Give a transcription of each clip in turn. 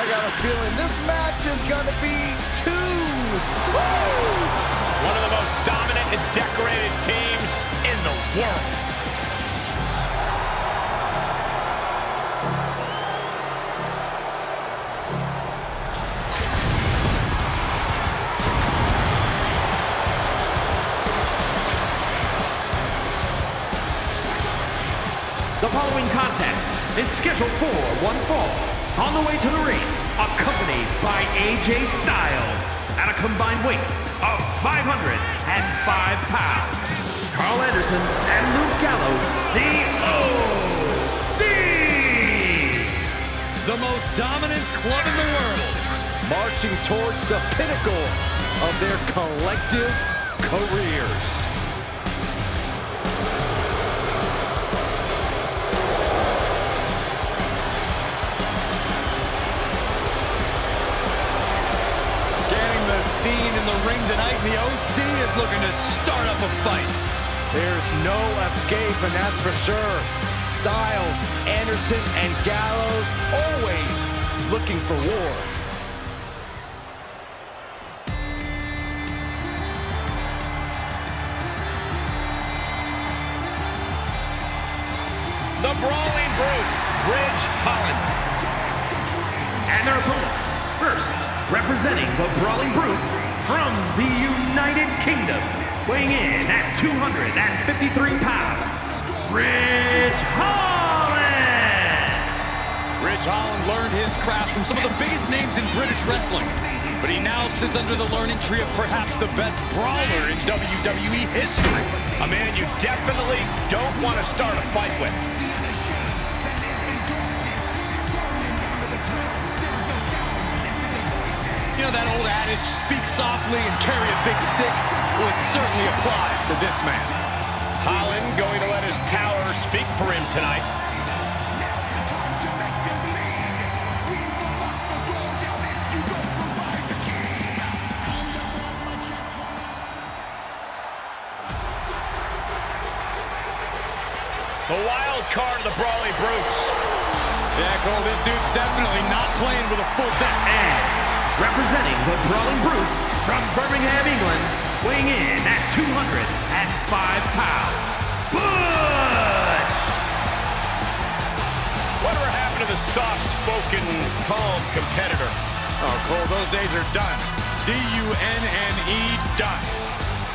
I got a feeling this match is going to be too sweet. One of the most dominant and decorated teams in the world. The following contest is scheduled for one fall. On the way to the ring, accompanied by AJ Styles at a combined weight of 505 pounds. Karl Anderson and Luke Gallows, the OC! The most dominant club in the world. Marching towards the pinnacle of their collective careers. The ring tonight, the OC is looking to start up a fight. There's no escape, and that's for sure. Styles, Anderson, and Gallows always looking for war. The Brawling Brute, Ridge Holland. And their opponents, first, representing the Brawling Brutes from the United Kingdom, weighing in at 253 pounds, Ridge Holland! Ridge Holland learned his craft from some of the biggest names in British wrestling. But he now sits under the learning tree of perhaps the best brawler in WWE history. A man you definitely don't want to start a fight with. Old adage, speak softly and carry a big stick? It certainly applies to this man. Holland going to let his power speak for him tonight. The wild card of the Brawling Brutes. Yeah, Cole, this dude's definitely not playing with a full deck. And representing the Brawling Brutes from Birmingham, England, weighing in at 205 pounds, Butch! Whatever happened to the soft-spoken, calm competitor? Oh, Cole, those days are done. D-U-N-N-E, done.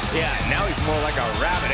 Yeah, now he's more like a rabid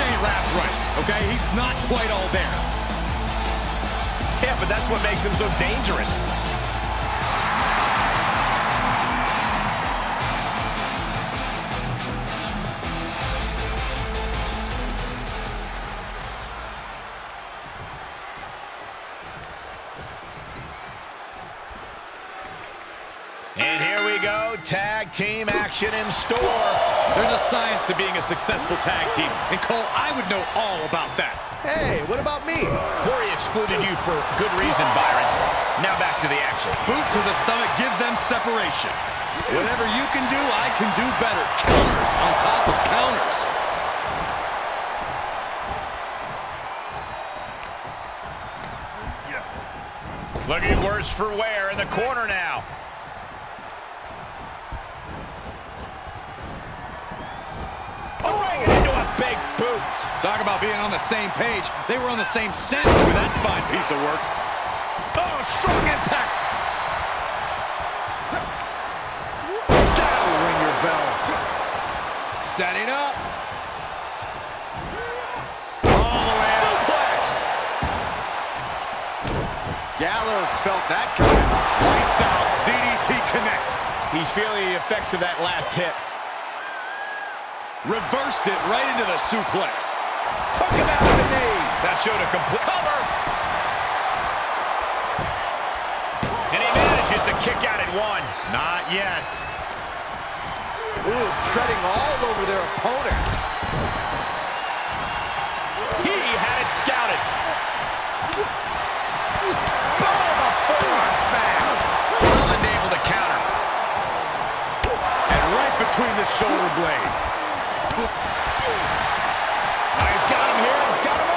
Ain't wrapped right, okay? He's not quite all there. Yeah, but that's what makes him so dangerous. Tag team action in store. There's a science to being a successful tag team, and Cole, I would know all about that. Hey, what about me? Corey excluded you for good reason, Byron. Now back to the action. Boot to the stomach gives them separation. Whatever you can do, I can do better. Counters on top of counters. Looking worse for wear in the corner now. About being on the same page. They were on the same sentence with that fine piece of work. Oh, strong impact. That'll ring your bell. Setting up. All the way out. Suplex. Gallows felt that coming. Lights out. DDT connects. He's feeling the effects of that last hit. Reversed it right into the suplex. Took him out of the knee. That showed a complete cover. And he manages to kick out at one. Not yet. Ooh, treading all over their opponent. He had it scouted. Boom, a forearm smash. Holland able to counter. And right between the shoulder blades. He's got him here. He's got him.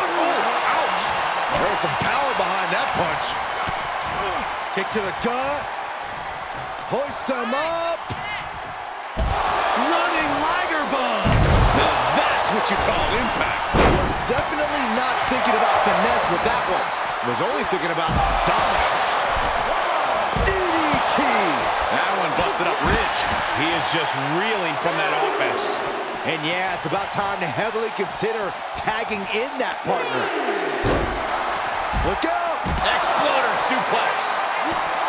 And Ooh, ouch. There was some power behind that punch. Kick to the gut. Hoist them up. Running Liger bomb. Now that's what you call impact. Was definitely not thinking about finesse with that one. Was only thinking about dominance. That one busted up Ridge. He is just reeling from that offense. And yeah, it's about time to heavily consider tagging in that partner. Look out! Exploder suplex.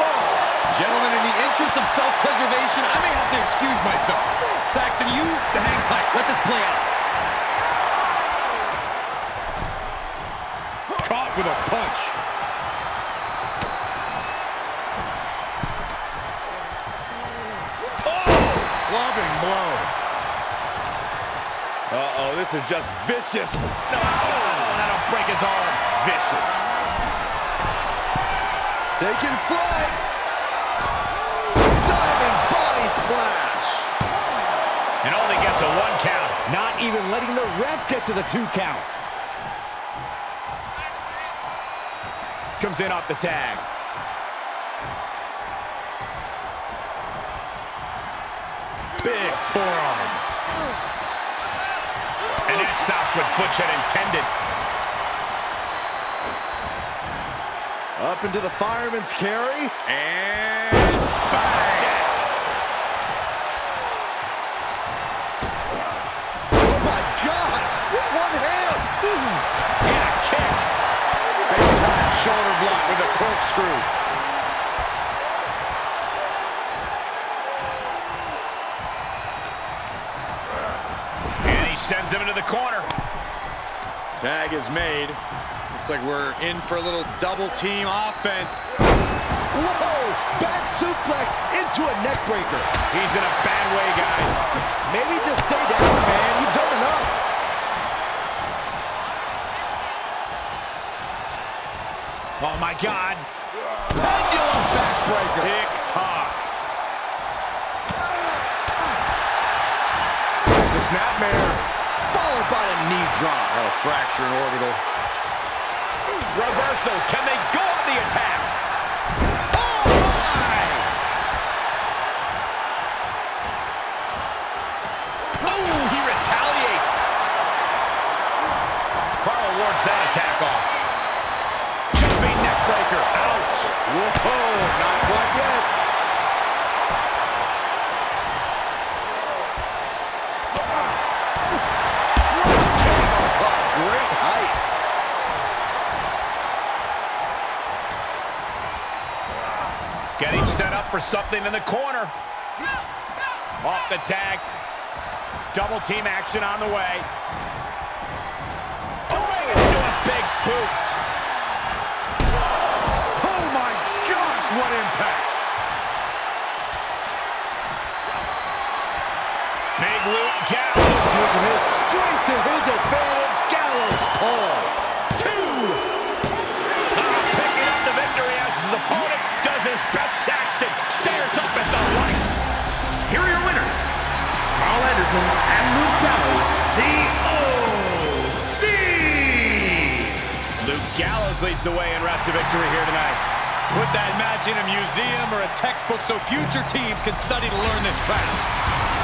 Oh, Gentlemen, in the interest of self-preservation, I may have to excuse myself. Saxton, you hang tight. Let this play out. Caught with a punch. This is just vicious. No, that'll break his arm. Vicious. Taking flight. Diving body splash. And only gets a one count. Not even letting the ref get to the two count. Comes in off the tag. Big forearm. And that stops what Butch had intended. Up into the fireman's carry. And bang! Oh my gosh! With one hand. And a kick. Big time shoulder block with a corkscrew. Sends him into the corner. Tag is made. Looks like we're in for a little double team offense. Whoa! Back suplex into a neck breaker. He's in a bad way, guys. Maybe just stay down, man. You've done enough. Oh, my God. Pendulum backbreaker. Tick-tock. Ah. The snapmare. Knee drop. Oh, fracture in orbital. Reversal. Can they go on the attack? Oh, he retaliates. That attack off. Jumping neck breaker. Ouch. Whoa, not quite yet. Getting set up for something in the corner. Off the tag. Double team action on the way. Into a big boot. Oh my gosh, what impact. Big loot Gallows. Using his strength to his advantage. Gallows Pole. Here are your winners, Karl Anderson and Luke Gallows, the OC! Luke Gallows leads the way in route to victory here tonight. Put that match in a museum or a textbook so future teams can study to learn this craft.